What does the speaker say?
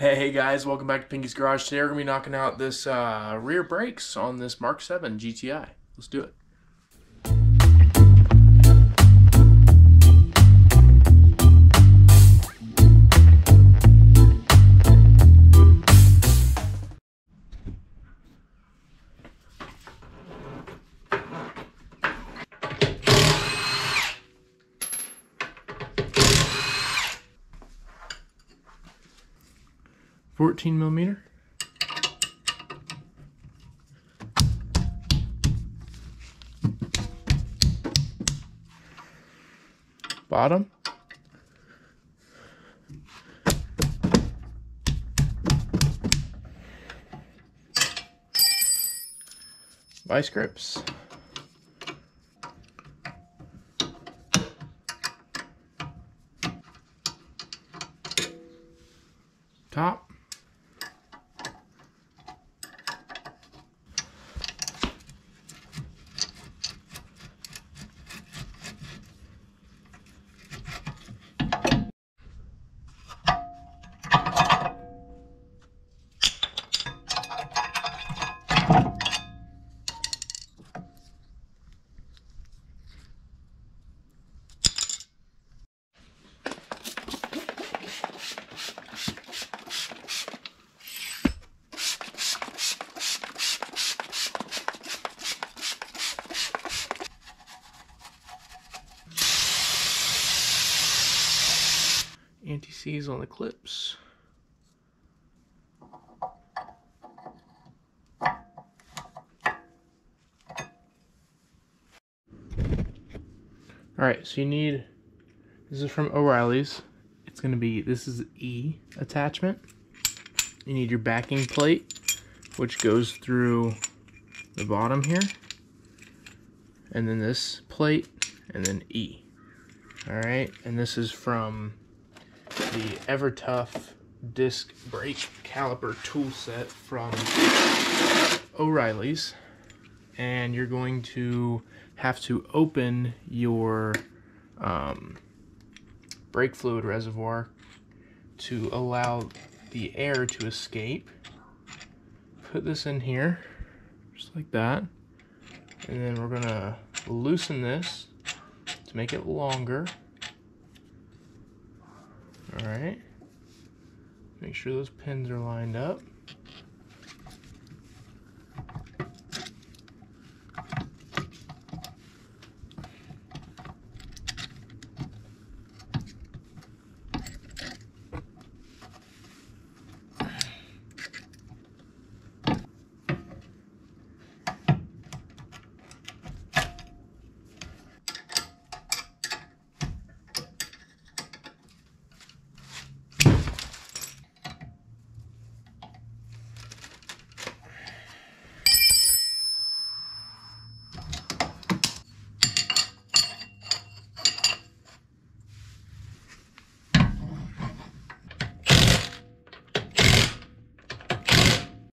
Hey hey guys, welcome back to Pinky's Garage. Today we're going to be knocking out this uh, rear brakes on this Mark 7 GTI. Let's do it. Fourteen millimeter. Bottom. Vice grips. Top. Anti-seize on the clips. Alright, so you need, this is from O'Reilly's. It's going to be, this is E attachment. You need your backing plate, which goes through the bottom here. And then this plate, and then E. Alright, and this is from the Evertough disc brake caliper tool set from O'Reilly's. And you're going to have to open your um, brake fluid reservoir to allow the air to escape. Put this in here just like that. And then we're gonna loosen this to make it longer all right. Make sure those pins are lined up.